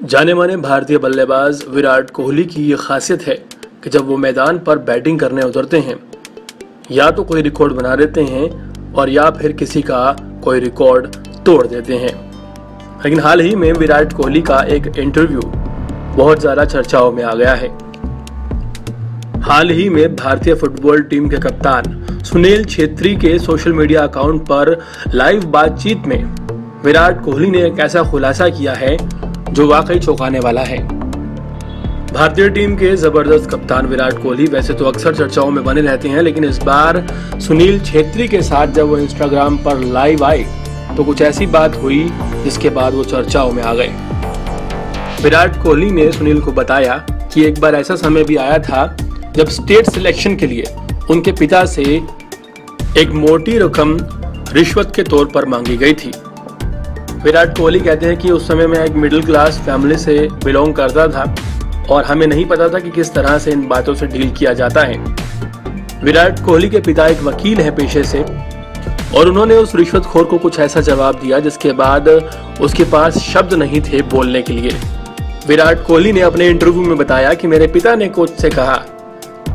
जाने माने भारतीय बल्लेबाज विराट कोहली की ये खासियत है कि जब वो मैदान पर बैटिंग करने उतरते हैं, या तो कोई रिकॉर्ड बना देते हैं और या फिर किसी का कोई रिकॉर्ड तोड़ देते हैं। लेकिन हाल ही में विराट कोहली का एक इंटरव्यू बहुत ज़्यादा चर्चाओं में आ गया है। हाल ही में भारतीय फुटबॉल टीम के कप्तान सुनील छेत्री के सोशल मीडिया अकाउंट पर लाइव बातचीत में विराट कोहली ने एक ऐसा खुलासा किया है जो वाकई चौंकाने वाला है। भारतीय टीम के ज़बरदस्त कप्तान विराट कोहली वैसे तो अक्सर चर्चाओं में बने रहते हैं, लेकिन इस बार सुनील छेत्री के साथ जब वो इंस्टाग्राम पर लाइव आए तो कुछ ऐसी बात हुई जिसके बाद वो चर्चाओं में आ गए। विराट कोहली ने सुनील को बताया कि एक बार ऐसा समय भी आया था जब स्टेट सिलेक्शन के लिए उनके पिता से एक मोटी रकम रिश्वत के तौर पर मांगी गई थी। विराट कोहली कहते हैं कि उस समय मैं एक मिडिल क्लास फैमिली से बिलोंग करता था और हमें नहीं पता था कि किस तरह से इन बातों से डील किया जाता है। विराट कोहली के पिता एक वकील है पेशे से और उन्होंने उस रिश्वतखोर को कुछ ऐसा जवाब दिया जिसके बाद उसके पास शब्द नहीं थे बोलने के लिए। विराट कोहली ने अपने इंटरव्यू में बताया कि मेरे पिता ने कोच से कहा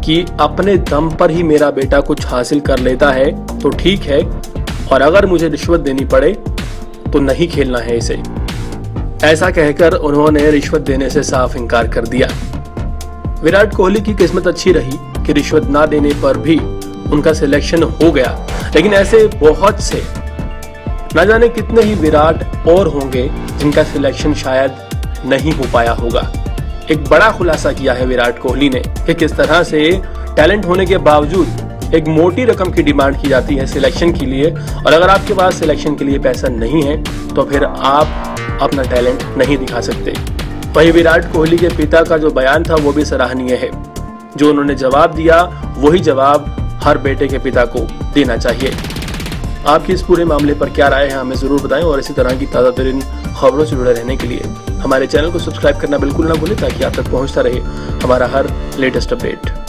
कि अपने दम पर ही मेरा बेटा कुछ हासिल कर लेता है तो ठीक है और अगर मुझे रिश्वत देनी पड़े तो नहीं खेलना है इसे। ऐसा कहकर उन्होंने रिश्वत देने से साफ़ इनकार कर दिया। विराट कोहली की किस्मत अच्छी रही कि रिश्वत ना देने पर भी उनका सिलेक्शन हो गया। लेकिन ऐसे बहुत से, न जाने कितने ही विराट और होंगे जिनका सिलेक्शन शायद नहीं हो पाया होगा। एक बड़ा खुलासा किया है विराट कोहली ने कि किस तरह से टैलेंट होने के बावजूद एक मोटी रकम की डिमांड की जाती है सिलेक्शन के लिए, और अगर आपके पास सिलेक्शन के लिए पैसा नहीं है तो फिर आप अपना टैलेंट नहीं दिखा सकते। वही विराट कोहली के पिता का जो बयान था, वो भी सराहनीय है। जो उन्होंने जवाब दिया, वही जवाब हर बेटे के पिता को देना चाहिए। आपकी इस पूरे मामले पर क्या राय है, हमें ज़रूर बताएँ, और इसी तरह की ताज़ा तरीन खबरों से जुड़े रहने के लिए हमारे चैनल को सब्सक्राइब करना बिल्कुल ना भूलें, ताकि आप तक पहुँचता रहे हमारा हर लेटेस्ट अपडेट।